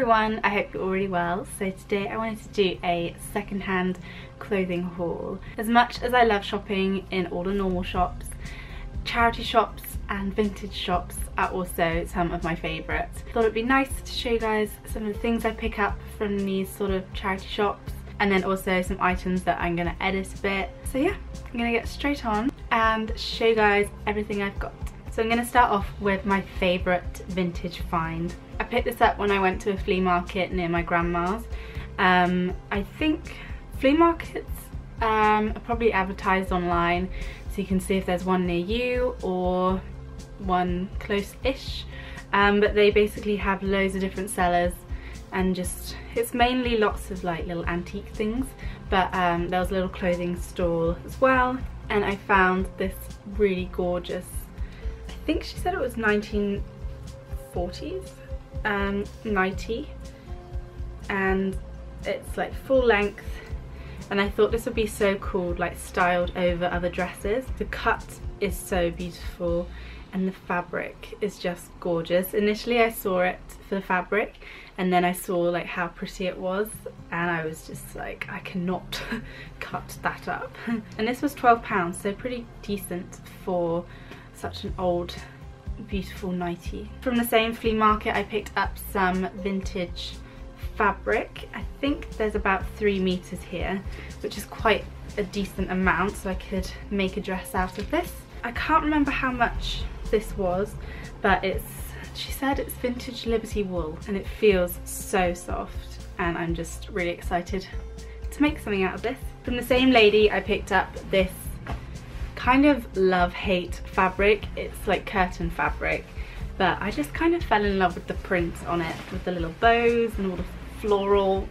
everyone, I hope you're all really well. So today I wanted to do a secondhand clothing haul. As much as I love shopping in all the normal shops, charity shops and vintage shops are also some of my favourites. Thought it'd be nice to show you guys some of the things I pick up from these sort of charity shops and then also some items that I'm going to edit a bit. So yeah, I'm going to get straight on and show you guys everything I've got. So I'm going to start off with my favourite vintage find. I picked this up when I went to a flea market near my grandma's. Um, I think flea markets um, are probably advertised online so you can see if there's one near you or one close-ish. Um, but they basically have loads of different sellers and just it's mainly lots of like little antique things but um, there was a little clothing store as well and I found this really gorgeous think she said it was 1940s um, 90 and it's like full length and I thought this would be so cool like styled over other dresses. The cut is so beautiful and the fabric is just gorgeous. Initially I saw it for the fabric and then I saw like how pretty it was and I was just like I cannot cut that up. and this was £12 so pretty decent for such an old beautiful nightie. From the same flea market I picked up some vintage fabric. I think there's about three meters here, which is quite a decent amount, so I could make a dress out of this. I can't remember how much this was, but it's, she said it's vintage Liberty wool, and it feels so soft, and I'm just really excited to make something out of this. From the same lady, I picked up this kind of love-hate fabric. It's like curtain fabric, but I just kind of fell in love with the print on it, with the little bows and all the floral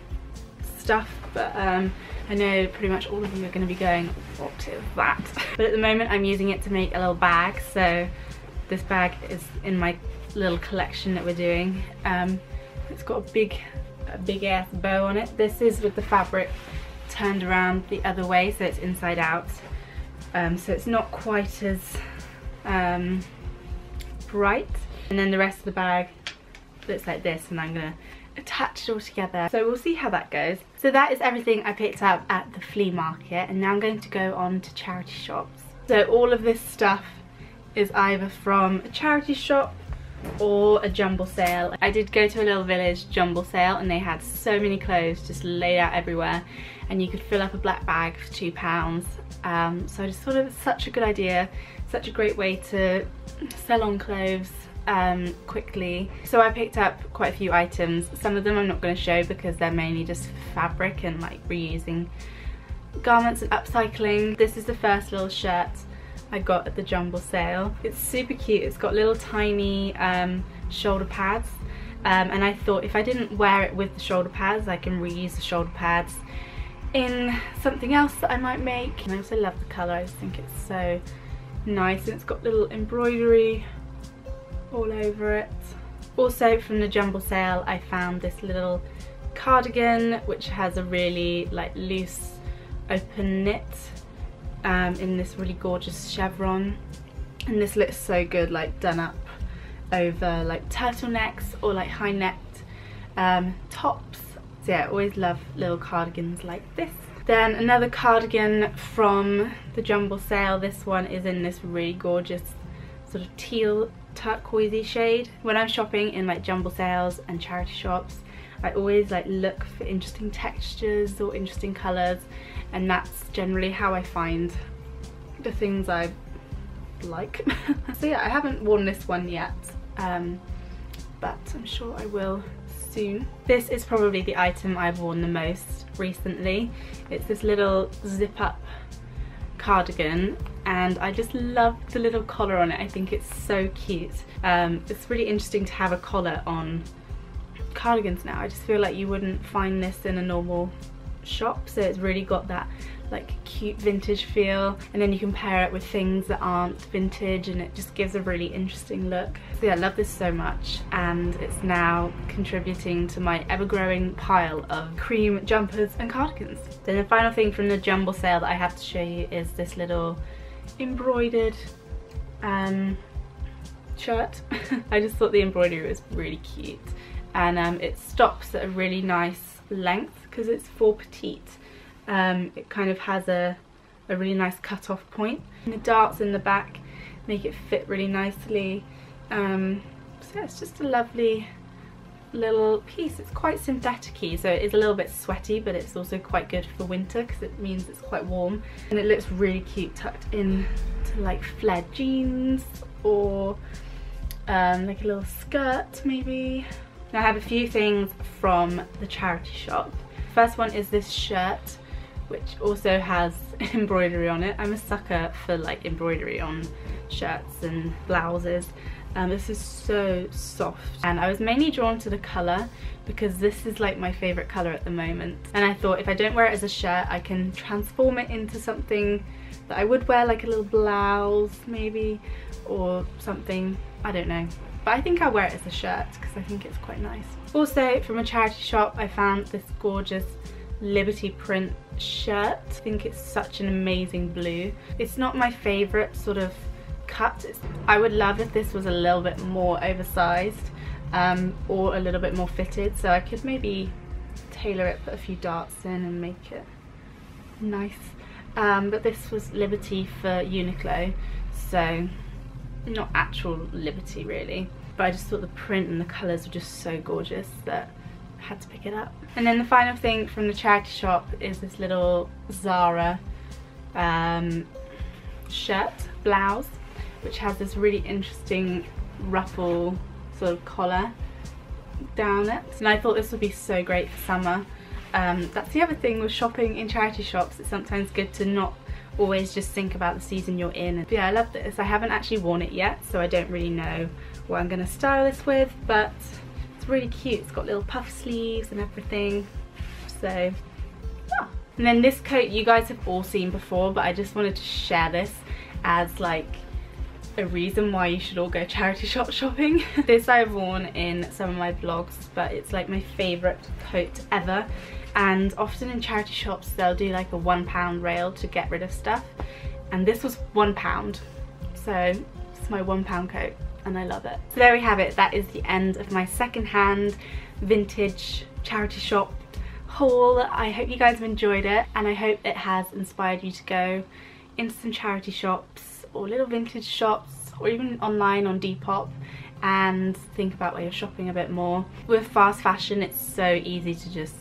stuff. But um, I know pretty much all of you are going to be going what is that. But at the moment I'm using it to make a little bag. So this bag is in my little collection that we're doing. Um, it's got a big a big ass bow on it. This is with the fabric turned around the other way so it's inside out um, so it's not quite as um, bright and then the rest of the bag looks like this and I'm gonna attach it all together. So we'll see how that goes. So that is everything I picked up at the flea market and now I'm going to go on to charity shops. So all of this stuff is either from a charity shop or a jumble sale. I did go to a little village jumble sale and they had so many clothes just laid out everywhere and you could fill up a black bag for two pounds. Um, so I just thought it was such a good idea, such a great way to sell on clothes um, quickly. So I picked up quite a few items. Some of them I'm not going to show because they're mainly just fabric and like reusing garments and upcycling. This is the first little shirt I got at the jumble sale. It's super cute. It's got little tiny um, shoulder pads um, and I thought if I didn't wear it with the shoulder pads I can reuse the shoulder pads in something else that I might make. And I also love the colour. I just think it's so nice and it's got little embroidery all over it. Also from the jumble sale I found this little cardigan which has a really like loose open knit um, in this really gorgeous chevron and this looks so good like done up over like turtlenecks or like high necked um, tops. Yeah, I always love little cardigans like this. Then another cardigan from the jumble sale. This one is in this really gorgeous sort of teal turquoisey shade. When I'm shopping in like jumble sales and charity shops, I always like look for interesting textures or interesting colours and that's generally how I find the things I like. so yeah, I haven't worn this one yet, um, but I'm sure I will soon. This is probably the item I've worn the most recently. It's this little zip up cardigan and I just love the little collar on it. I think it's so cute. Um, it's really interesting to have a collar on cardigans now. I just feel like you wouldn't find this in a normal shop so it's really got that like cute vintage feel and then you can pair it with things that aren't vintage and it just gives a really interesting look. So yeah, I love this so much and it's now contributing to my ever-growing pile of cream jumpers and cardigans. Then the final thing from the jumble sale that I have to show you is this little embroidered um, shirt. I just thought the embroidery was really cute and um, it stops at a really nice length because it's for petite. Um, it kind of has a, a really nice cut off point. And the darts in the back make it fit really nicely. Um, so it's just a lovely little piece. It's quite synthetic so it is a little bit sweaty, but it's also quite good for winter because it means it's quite warm. And it looks really cute tucked in to like flared jeans or um, like a little skirt maybe. Now I have a few things from the charity shop. First one is this shirt which also has embroidery on it. I'm a sucker for like embroidery on shirts and blouses. Um, this is so soft and I was mainly drawn to the colour because this is like my favourite colour at the moment and I thought if I don't wear it as a shirt I can transform it into something that I would wear like a little blouse maybe or something I don't know but I think I'll wear it as a shirt because I think it's quite nice. Also from a charity shop I found this gorgeous Liberty print shirt. I think it's such an amazing blue. It's not my favourite sort of cut. It's, I would love if this was a little bit more oversized um, or a little bit more fitted so I could maybe tailor it, put a few darts in and make it nice. Um, but this was Liberty for Uniqlo so not actual Liberty really but I just thought the print and the colours were just so gorgeous that I had to pick it up. And then the final thing from the charity shop is this little Zara um, shirt, blouse, which has this really interesting ruffle sort of collar down it. And I thought this would be so great for summer. Um, that's the other thing with shopping in charity shops, it's sometimes good to not always just think about the season you're in. But yeah, I love this. I haven't actually worn it yet, so I don't really know what I'm to style this with, but it's really cute. It's got little puff sleeves and everything. So, yeah. And then this coat you guys have all seen before, but I just wanted to share this as like a reason why you should all go charity shop shopping. this I've worn in some of my vlogs, but it's like my favourite coat ever. And often in charity shops, they'll do like a one pound rail to get rid of stuff. And this was one pound. So it's my one pound coat and I love it. So there we have it. That is the end of my secondhand vintage charity shop haul. I hope you guys have enjoyed it and I hope it has inspired you to go into some charity shops or little vintage shops or even online on Depop and think about where you're shopping a bit more. With fast fashion it's so easy to just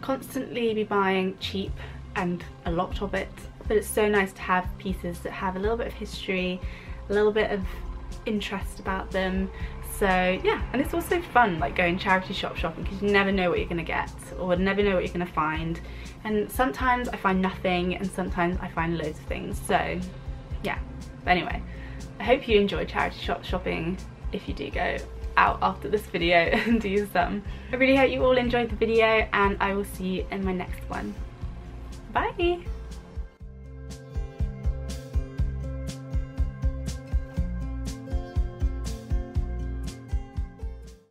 constantly be buying cheap and a lot of it. But it's so nice to have pieces that have a little bit of history, a little bit of interest about them. So yeah and it's also fun like going charity shop shopping because you never know what you're gonna get or never know what you're gonna find. And sometimes I find nothing and sometimes I find loads of things. So yeah but anyway I hope you enjoy charity shop shopping if you do go out after this video and do some. I really hope you all enjoyed the video and I will see you in my next one. Bye!